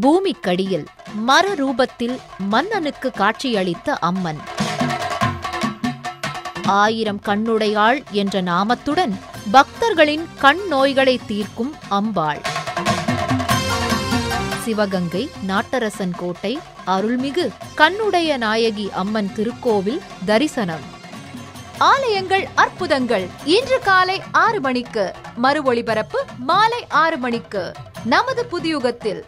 பூமிக்கடியில் மர ரூபத்தில் மன்னனுக்கு காட்சியளித்த அம்மன். ஆயிரம் கண்ணுடையாள் என்ற நாமத்துடன் பக்தர்களின் கண் நோய்களை தீர்க்கும் அம்பாள். சிவகங்கை நாட்டரசன் கோட்டை அருள்மிகு கண்ணுடைய நாயகி அம்மன் திருக்கோவில் தரிசனம். ஆலயங்கள் அற்புதங்கள். இன்று காலை ஆறு மணிக்கு மறு ஒளிபரப்பு மாலை ஆறு மணிக்கு. நமது புதியுகத்தில்